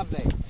Lovely.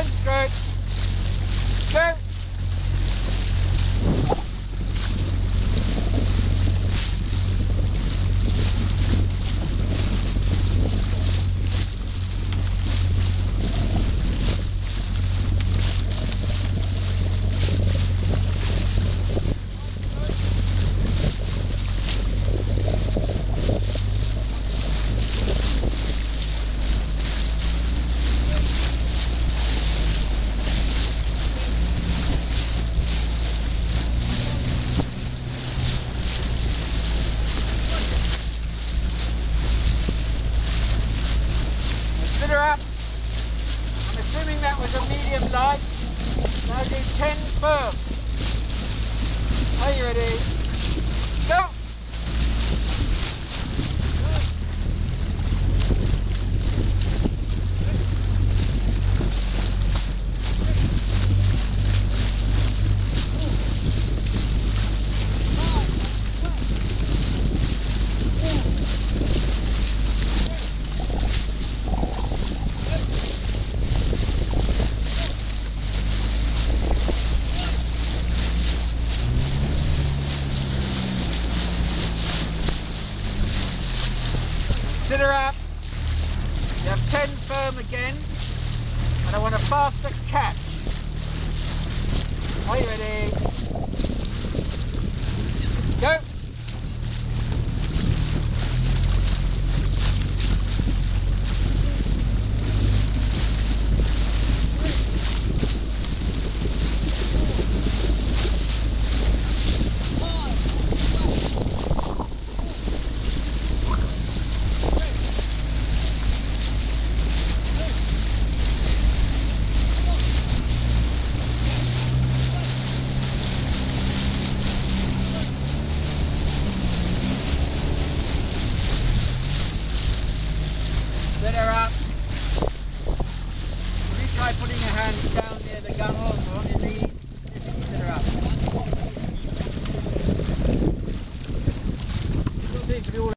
Ten straight. Go. Consider up. I'm assuming that was a medium light. Now do 10 firm. Are you ready? Go! Consider up. You have 10 firm again. And I want a faster catch. Better up. Will you try putting your hands down near the gunnels or on your knees?